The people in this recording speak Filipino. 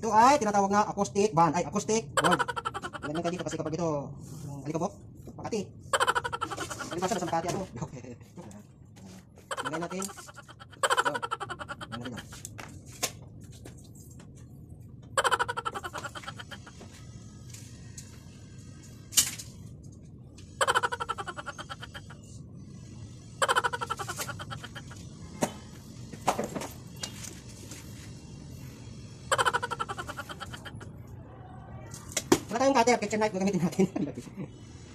Ito ay tinatawag na acoustic band, ay acoustic board. Ganyan ka dito kasi kapag ito, yung alikabok, Makati. Palibasa na sa Makati ako. Lagay natin. Yun. Wala tayong cutter, kitchen knife gagamitin natin.